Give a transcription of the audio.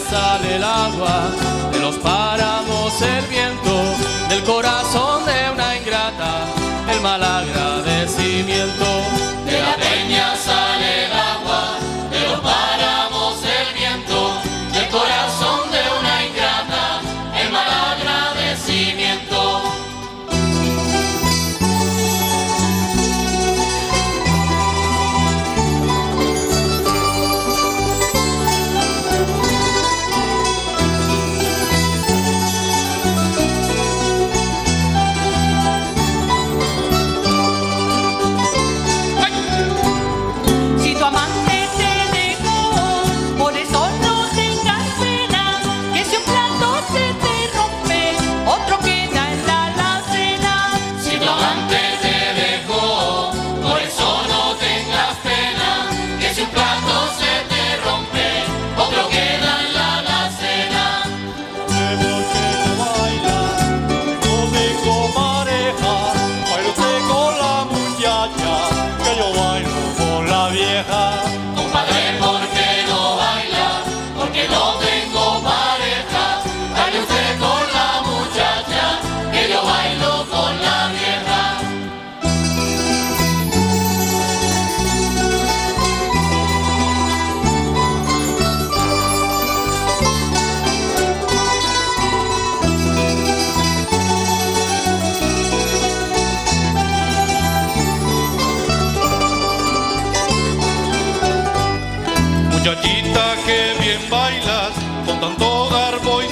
sale el agua, de los páramos el viento, del corazón de una ingrata, el malagra bailas, con tanto garbo y